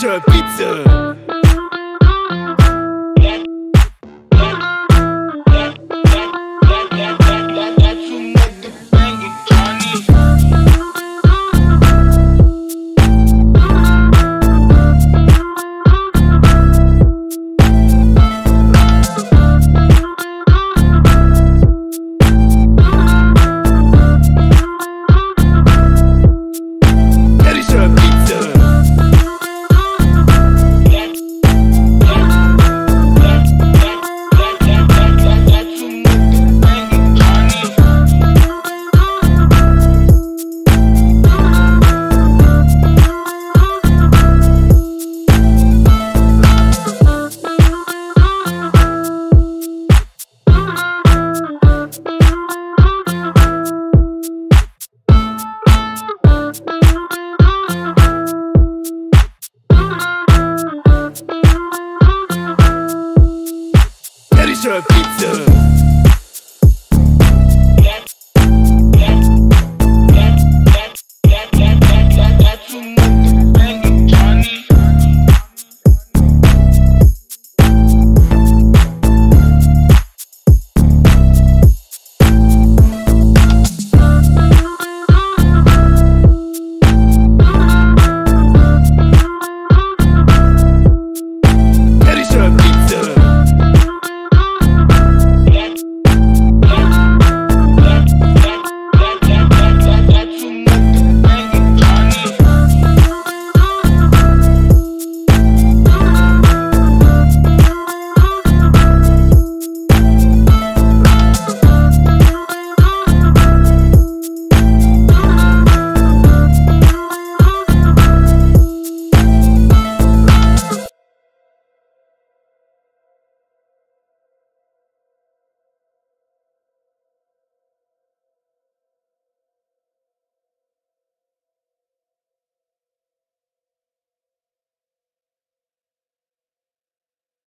Pizza. pizza.